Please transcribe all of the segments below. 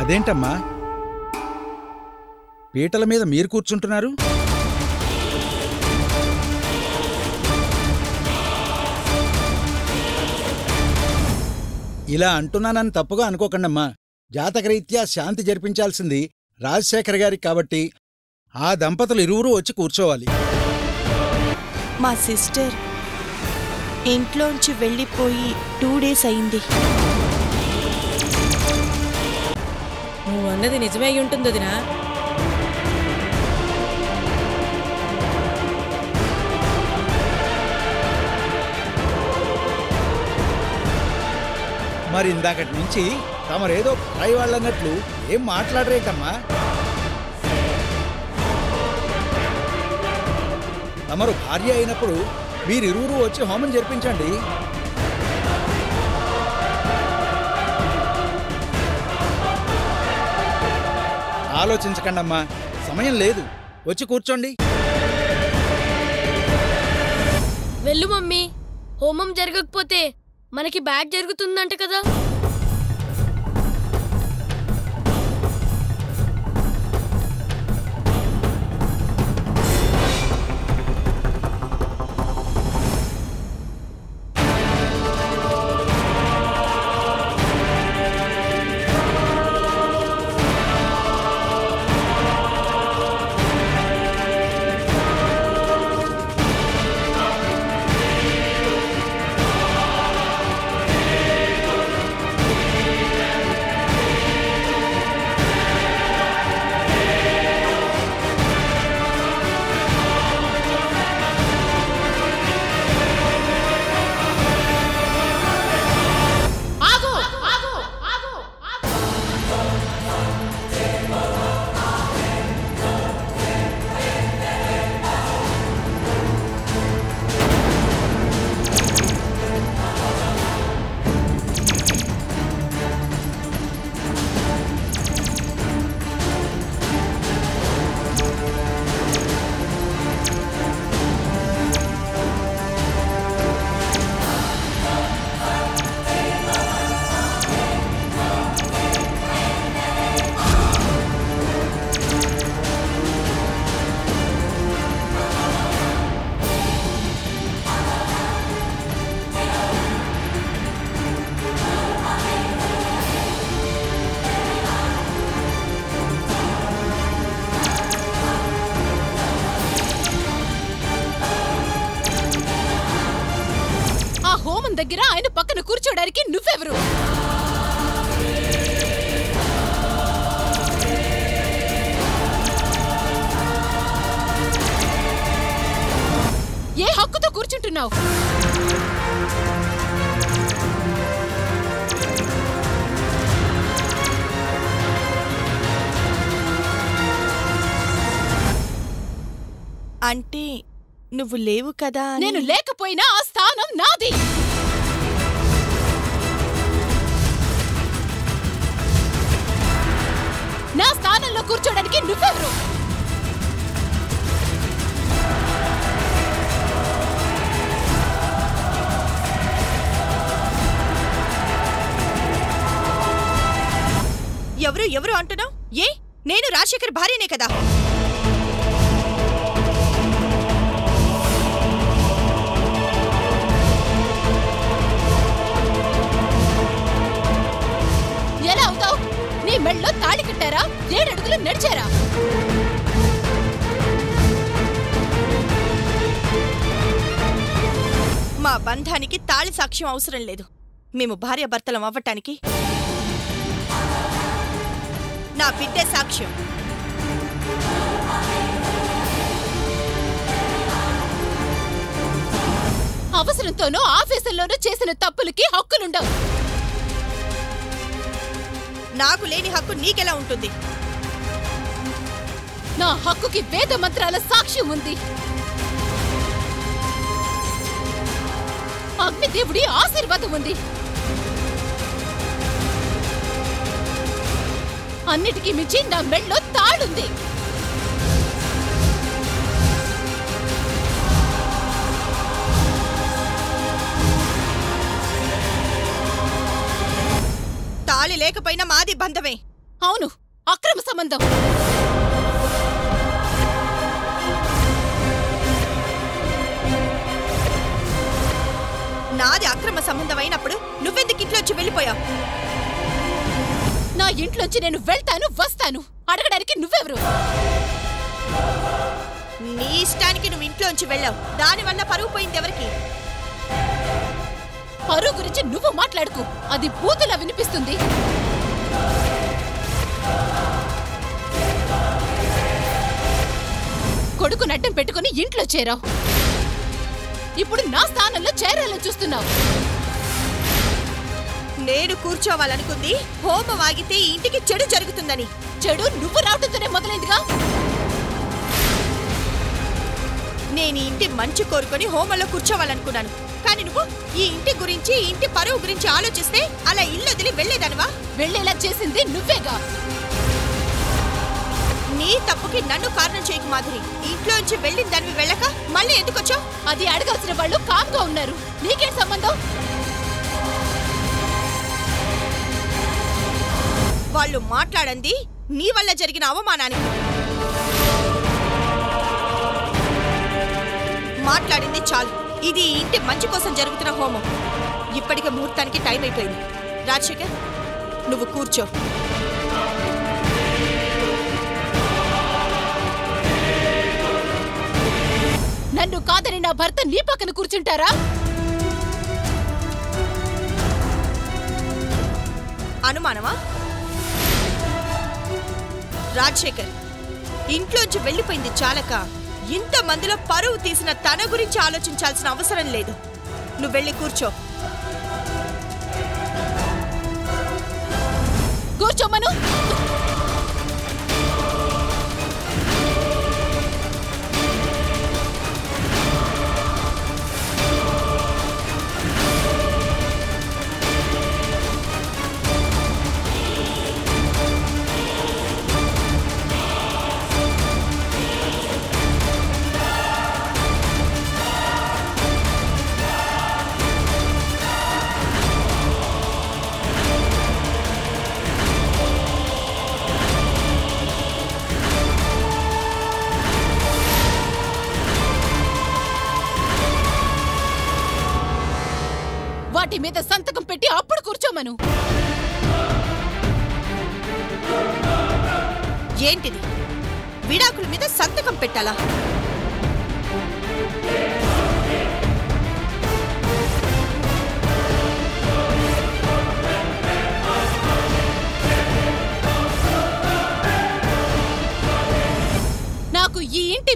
అదేంటమ్మా? పీటల మీద మీరు కూర్చుంటున్నారు? ఇలా అంటున్నానని తప్పుగా అనుకోకండమ్మా. జాతకరీత్యా శాంతి జరిపించాల్సింది రాజశేఖర్ గారికి కాబట్టి ఆ దంపతులు ఇరువురూ వచ్చి కూర్చోవాలి. మా సిస్టర్ ఇంట్లోంచి వెళ్ళిపోయి టూ డేస్ అయింది. అన్నది నిజమే ఉంటుంది వదినా మరి ఇందాకటి నుంచి తమరేదో పై వాళ్ళన్నట్లు ఏం మాట్లాడరేటమ్మా? తమరు భార్య అయినప్పుడు మీరిరువురు వచ్చి హోమం జరిపించండి. ఆలోచించకండమ్మా. సమయం లేదు. వచ్చి కూర్చోండి. వెళ్ళు మమ్మీ. హోమం జరగకపోతే మనకి బ్యాడ్ జరుగుతుందంట కదా. హోమం దగ్గర ఆయన పక్కన కూర్చోడానికి నువ్వెవరు? ఏ హక్కుతో కూర్చుంటున్నావు? అంటే నువ్వు లేవు కదా నేను లేకపోయినా ఆ స్థానం నాది. నా స్థానంలో కూర్చోడానికి నువ్వెవరు? ఎవరు ఎవరు అంటున్నావు? ఏ? నేను రాజశేఖర్ భార్యనే కదా. మెళ్ళలో తాళి కట్టారా? ఏడడుగులు నడిచారా? మా బంధానికి తాళి సాక్ష్యం అవసరం లేదు. మేము భార్యాభర్తలం అవ్వటానికి నా బిడ్డే సాక్ష్యం. అవసరంతోనూ ఆఫీసుల్లోనూ చేసిన తప్పులకి హక్కులుండవు. నాకు లేని హక్కు నీకెలా ఉంటుంది? నా హక్కుకి వేద మంత్రాల సాక్ష్యం ఉంది. అగ్నిదేవుడి ఆశీర్వాదం ఉంది. అన్నిటికీ మించి నా మెళ్ళో తాళుంది తాళి లేకపోయినా మాది బంధమే. అవును అక్రమ సంబంధం. నాది అక్రమ సంబంధం అయినప్పుడు నువ్వెందుకు ఇంట్లో వచ్చి వెళ్ళిపోయావు? నా ఇంట్లోంచి నేను వెళ్తాను వస్తాను. అడగడానికి నువ్వెవరు? నీ ఇష్టానికి నువ్వు ఇంట్లోంచి వెళ్ళావు. దానివల్ల పరువు పోయింది ఎవరికి? పరువు గురించి నువ్వు మాట్లాడుకు. అది బూతులా వినిపిస్తుంది. కొడుకు నడ్డం పెట్టుకుని ఇంట్లో చేరావు. ఇప్పుడు నా స్థానంలో చేరాలని చూస్తున్నావు. నేను కూర్చోవాలనుకుంది హోమం ఆగితే ఈ ఇంటికి చెడు జరుగుతుందని. చెడు నువ్వు రావడంతోనే మొదలైందిగా? నేను ఇంటి మంచి కోరుకొని హోమంలో కూర్చోవాలనుకున్నాను. కానీ నువ్వు ఈ ఇంటి గురించి ఇంటి పరువు గురించి ఆలోచిస్తే అలా ఇల్లు వదిలి వెళ్ళేదనవా వెళ్ళేలా చేసింది నువ్వేగా. నీ తప్పుకి నన్ను కారణం చేయకు మాధురి. ఇంట్లోంచి వెళ్ళిన దానివి వెళ్ళక మళ్ళీ ఎందుకొచ్చావు? అది అడగాల్సిన వాళ్ళు కామ్గా ఉన్నారు. నీకేం సంబంధం? వాళ్ళు మాట్లాడంది నీ వల్ల జరిగిన అవమానానికి. మాట్లాడింది చాలు. ఇది ఇంటి మంచి కోసం జరుగుతున్న హోమం. ఇప్పటికే ముహూర్తానికి టైం అయిపోయింది. రాజశేఖర్ నువ్వు కూర్చో. నన్ను కాదని నా భర్త నీ పక్కన కూర్చుంటారా? అనుమానమా? రాజశేఖర్ ఇంట్లోంచి వెళ్ళిపోయింది చాలక. ఇంత మందిలో పరువు తీసిన తన గురించి ఆలోచించాల్సిన అవసరం లేదు. నువ్వు వెళ్ళి కూర్చో. కూర్చోమను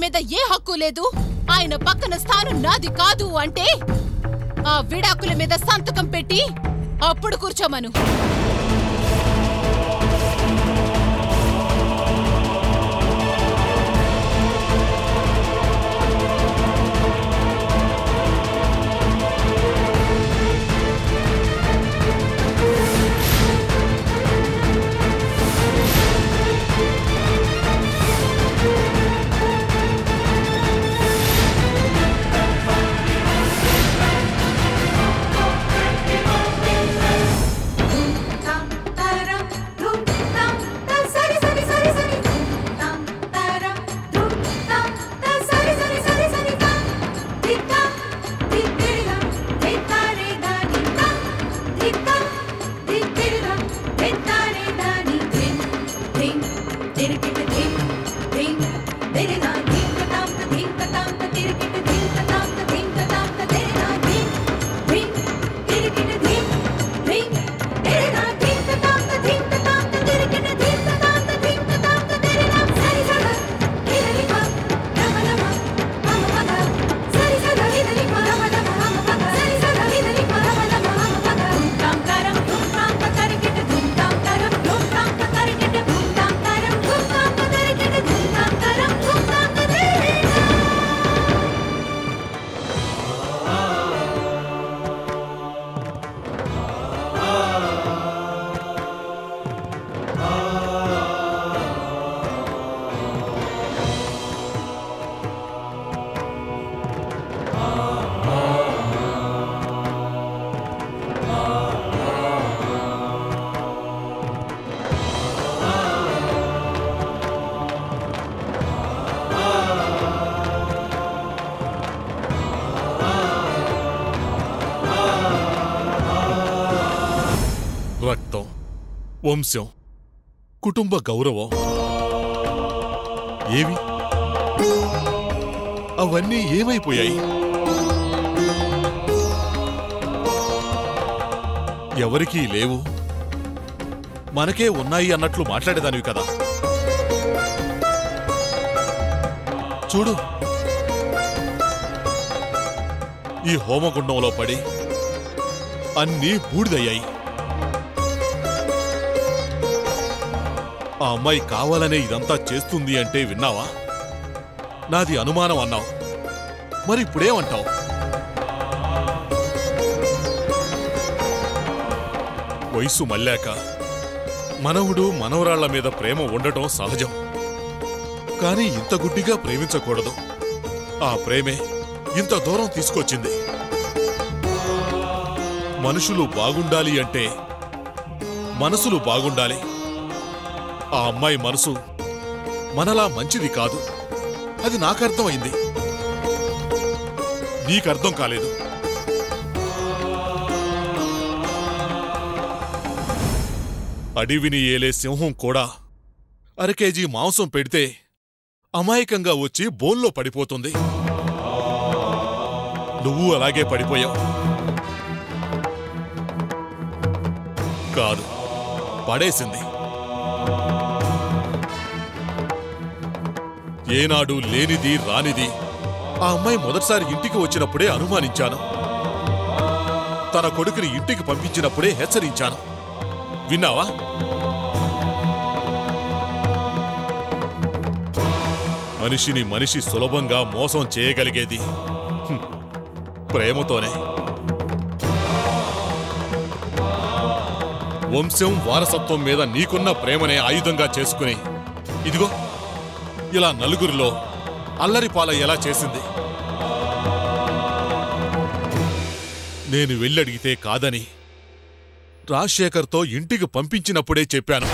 మీద ఏ హక్కు లేదు? ఆయన పక్కన స్థానం నాది కాదు అంటే ఆ విడాకుల మీద సంతకం పెట్టి అప్పుడు కూర్చోమను వంశం కుటుంబ గౌరవం. ఏవి? అవన్నీ ఏమైపోయాయి? ఎవరికీ లేవు. మనకే ఉన్నాయి అన్నట్లు మాట్లాడేదానివి కదా. చూడు. ఈ హోమగుండంలో పడి అన్నీ బూడిదయ్యాయి. ఆ అమ్మాయి కావాలనే ఇదంతా చేస్తుంది అంటే విన్నావా? నాది అనుమానం అన్నావు. మరి ఇప్పుడేమంటావు? వయసు మళ్ళాక మనవుడు మనవరాళ్ళ మీద ప్రేమ ఉండటం సహజం. కానీ ఇంత గుడ్డిగా ప్రేమించకూడదు. ఆ ప్రేమే ఇంత దూరం తీసుకొచ్చింది. మనుషులు బాగుండాలి అంటే మనసులు బాగుండాలి. ఆ అమ్మాయి మనసు మనలా మంచిది కాదు. అది నాకర్థమైంది. నీకర్థం కాలేదు. అడవిని ఏలే సింహం కూడా అరకేజీ మాంసం పెడితే అమాయకంగా వచ్చి బోన్లో పడిపోతుంది. నువ్వు అలాగే పడిపోయావు. కాదు పడేసింది. ఏనాడు లేనిది రానిది. ఆ అమ్మాయి మొదటిసారి ఇంటికి వచ్చినప్పుడే అనుమానించాను. తన కొడుకుని ఇంటికి పంపించినప్పుడే హెచ్చరించాను. విన్నావా? మనిషిని మనిషి సులభంగా మోసం చేయగలిగేది. ప్రేమతోనే. వంశం వారసత్వం మీద నీకున్న ప్రేమనే ఆయుధంగా చేసుకుని ఇదిగో. ఇలా నలుగురిలో అల్లరి పాలయ్యేలా చేసింది. నేను వెళ్ళడిగితే కాదని రాజశేఖర్తో ఇంటికి పంపించినప్పుడే చెప్పాను.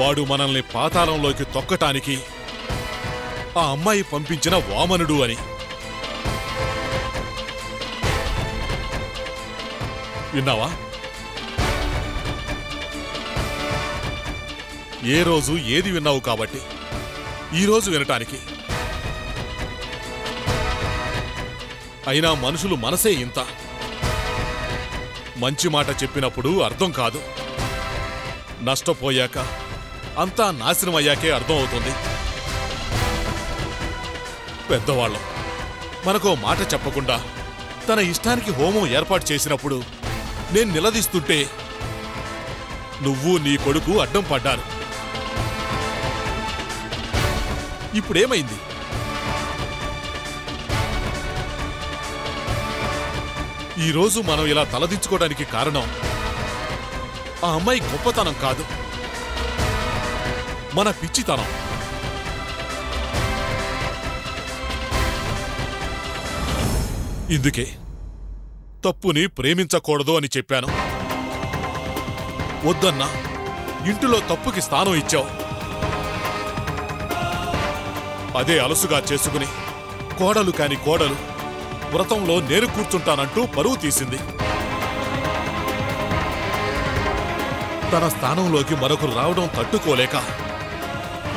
వాడు మనల్ని పాతాళంలోకి తొక్కటానికి ఆ అమ్మాయి పంపించిన వామనుడు అని. విన్నావా? ఏ రోజు ఏది విన్నావు కాబట్టి? ఈ రోజు వినటానికి. అయినా మనుషులు మనసే ఇంత. మంచి మాట చెప్పినప్పుడు అర్థం కాదు. నష్టపోయాక అంతా నాశనం అయ్యాకే అర్థం అవుతుంది. పెద్దవాళ్ళం మనకో మాట చెప్పకుండా తన ఇష్టానికి హోమం ఏర్పాటు చేసినప్పుడు నేను నిలదీస్తుంటే నువ్వు నీ కొడుకు అడ్డం పడ్డారు. ఇప్పుడేమైంది? ఈరోజు మనం ఇలా తలదించుకోవడానికి కారణం ఆ అమ్మాయి గొప్పతనం కాదు. మన పిచ్చితనం. ఇందుకే తప్పుని ప్రేమించకూడదు అని చెప్పాను. వద్దన్నా ఇంటిలో తప్పుకి స్థానం ఇచ్చావు. అదే అలసుగా చేసుకుని కోడలు కాని కోడలు వ్రతంలో నేను కూర్చుంటానంటూ పరువు తీసింది. తన స్థానంలోకి మరొకరు రావడం తట్టుకోలేక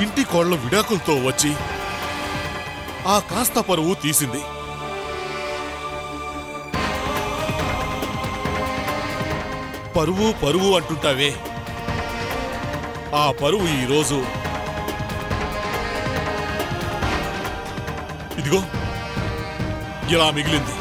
ఇంటి కోళ్ళ విడాకులతో వచ్చి ఆ కాస్త పరువు తీసింది. పరువు పరువు అంటుంటావే. ఆ పరువు ఈరోజు ఇదిగో ఇలా మిగిలింది.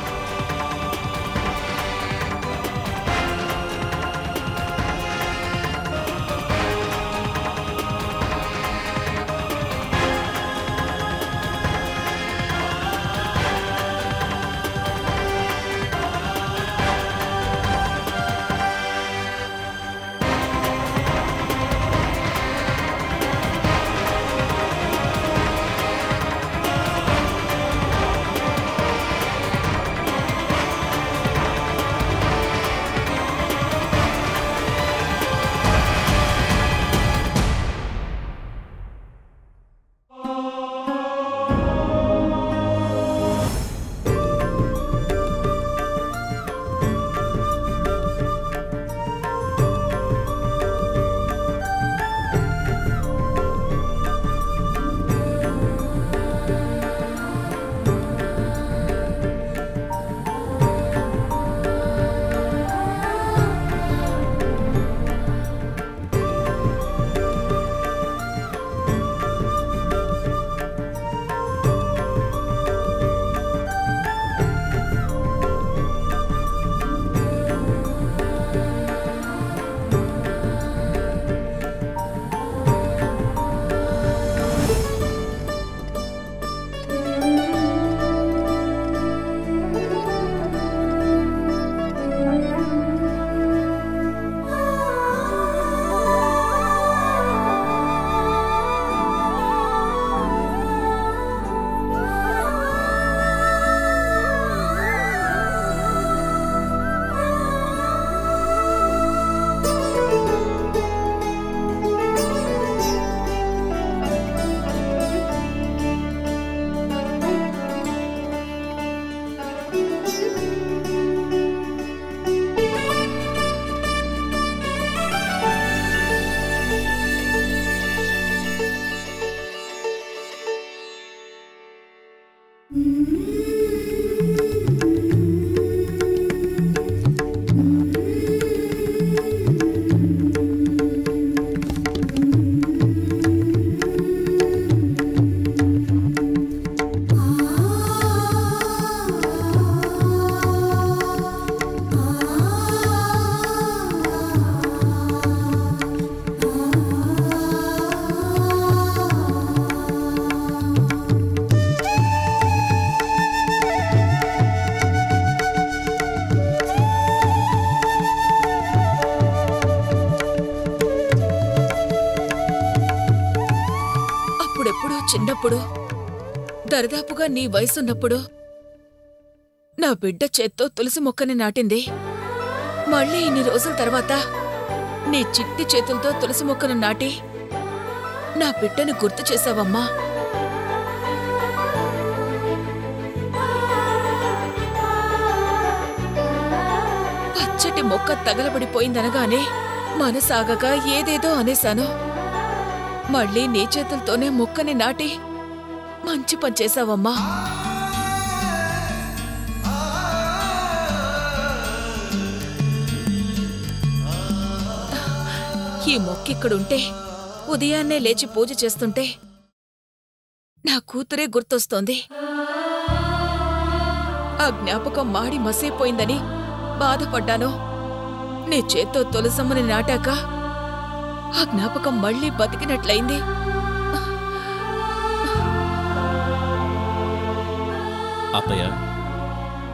చిన్నప్పుడు దరిదాపుగా నీ వయసున్నప్పుడు నా బిడ్డ చేత్తో తులసి మొక్కని నాటింది. మళ్ళీ ఇన్ని రోజుల తర్వాత నీ చిట్టి చేతులతో తులసి మొక్కను నాటి నా బిడ్డను గుర్తు చేశావమ్మా. పచ్చటి మొక్క తగలబడిపోయిందనగానే మనసాగక ఏదేదో అనేశాను. మళ్ళీ నీ చేతులతోనే మొక్కని నాటి మంచి పని చేశావమ్మా. ఈ మొక్కిక్కడుంటే ఉదయాన్నే లేచి పూజ చేస్తుంటే నా కూతురే గుర్తొస్తోంది. ఆ జ్ఞాపకం మాడి మసైపోయిందని బాధపడ్డాను. నీ చేత్తో తొలసమ్మని నాటాక ఆ జ్ఞాపకం మళ్ళీ బతికినట్లయింది. అత్తయ్య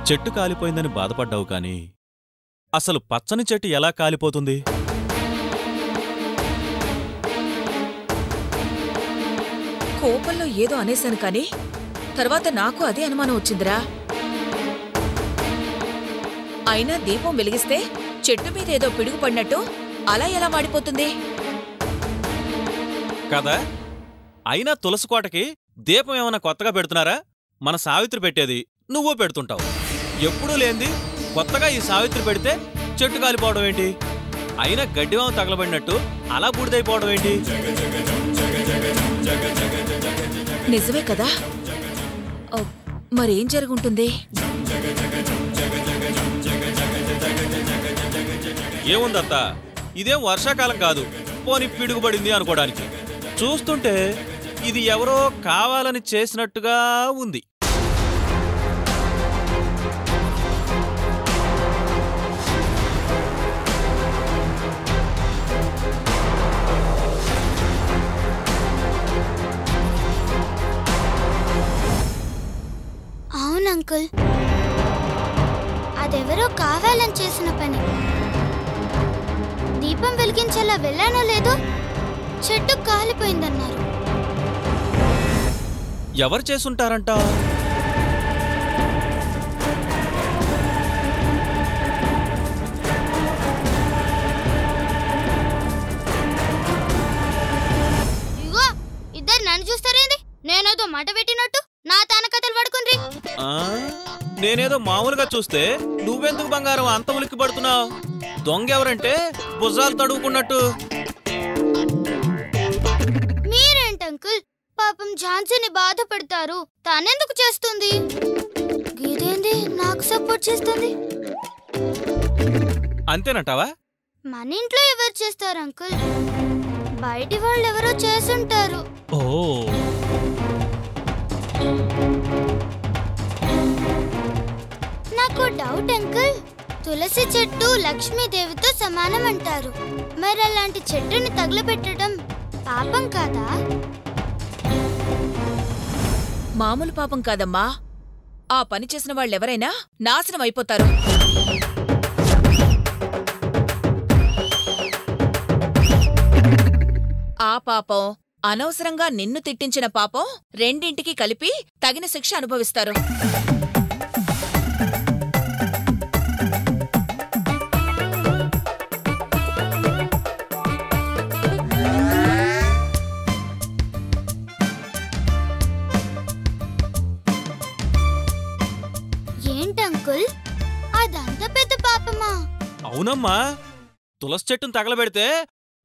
చెట్టు కాలిపోయిందని బాధపడ్డావు కాని అసలు పచ్చని చెట్టు ఎలా కాలిపోతుంది? కోపంలో ఏదో అనేశాను కాని తర్వాత నాకు అదే అనుమానం వచ్చిందిరా. అయినా దీపం వెలిగిస్తే చెట్టు మీద ఏదో పిడుగు పడినట్టు అలా ఎలా మాడిపోతుంది? కదా? అయినా తులసి కోటకి దీపం ఏమైనా కొత్తగా పెడుతున్నారా? మన సావిత్రి పెట్టేది నువ్వు పెడుతుంటావు. ఎప్పుడూ లేంది కొత్తగా ఈ సావిత్రి పెడితే చెట్టు కాలిపోవడం ఏంటి? అయినా గడ్డివామ తగలబడినట్టు అలా బూడిదైపోవడం ఏంటి? నిజమే కదా? ఓ, మరేం జరుగుంటుంది? ఏముందత్త? ఇదేం వర్షాకాలం కాదు. పోని పిడుగుపడింది అనుకోవడానికి. చూస్తుంటే ఇది ఎవరో కావాలని చేసినట్టుగా ఉంది. అవును అంకుల్. అదెవరో కావాలని చేసిన పని. దీపం వెలిగించేలా వెళ్ళానో లేదో చెట్టు కాలిపోయిందన్నారు. ఎవరు చేసుంటారంట? ఇగో ఇద్దరు నన్ను చూస్తారేంది? నేనేదో మాట పెట్టినట్టు నా తాన కథలు పడుకుండ్రి. ఆ? నేనేదో మామూలుగా చూస్తే నువ్వెందుకు బంగారం అంత ఉలిక్కి పడుతున్నావు? దొంగ ఎవరంటే భుజాలు తడువుకున్నట్టు. పాపం ఝాన్సీని బాధపడతారు. తానెందుకు చేస్తుంది? గీదేంది నాకు సపోర్ట్ చేస్తుంది. అంతేనంటావా? మన ఇంట్లో ఎవరు చేస్తారు అంకుల్? బయటి వాళ్ళు ఎవరో చేసుంటారు ఓ. నాకు డౌట్ అంకుల్. తులసి చెట్టు లక్ష్మీదేవితో సమానం అంటారు. మరి అలాంటి చెట్టుని తగలబెట్టడం పాపం కాదా? మామూలు పాపం కాదమ్మా. ఆ పని చేసిన వాళ్ళెవరైనా నాశనం అయిపోతారు. ఆ పాపం అనవసరంగా నిన్ను తిట్టించిన పాపం రెండింటికి కలిపి తగిన శిక్ష అనుభవిస్తారు. అవునమ్మా. తులసి చెట్టును తగలబెడితే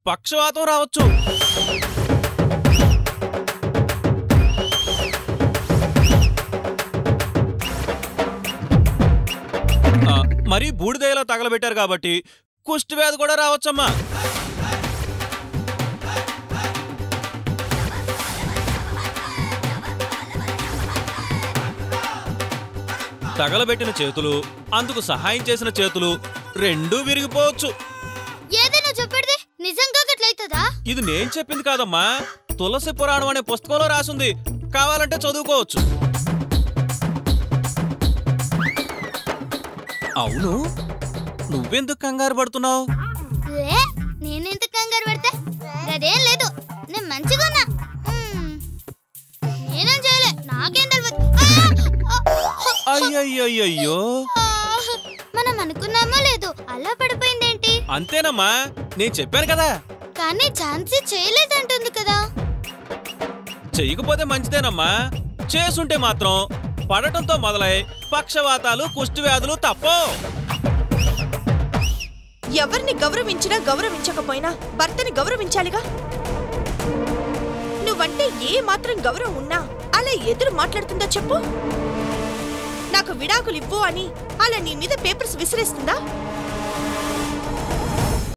పక్షవాతం రావచ్చు. మరి మరి ఇలా తగలబెట్టారు కాబట్టి కుష్టి వ్యాధి కూడా రావచ్చమ్మా. తగలబెట్టిన చేతులు అందుకు సహాయం చేసిన చేతులు రెండూ విరిగిపోవచ్చు. ఏదైనా చెప్పేది నిజంగా గట్లయితదా? ఇది నేను చెప్పింది కాదమ్మా. తులసి పురాణం అనే పుస్తకంలో రాసుంది. కావాలంటే చదువుకోవచ్చు. అవును. నువ్వెందుకు కంగారు పడుతున్నావు? నేనెంత కంగారు పడితే అయ్యయ్యో మనం అనుకున్నామో లేదు అలా పడిపోయిందేంటి? అంతేనమ్మా నేను చెప్పాను కదా. కానీ ఝాన్సీ చేయలేదంటుంది కదా. చెయ్యకపోతే మంచిదేనమ్మా. చేసుంటే మాత్రం పడటంతో మొదలై పక్షవాతాలు కుష్టి వ్యాధులు తప్పో. ఎవరిని గౌరవించినా గౌరవించకపోయినా భర్తని గౌరవించాలిగా? నువ్వంటే ఏ మాత్రం గౌరవం ఉన్నా అలా ఎదురు మాట్లాడుతుందో చెప్పు. నాకు విడాకులు ఇవ్వు అని అలా నీ మీద పేపర్స్ విసిరేస్తుందా?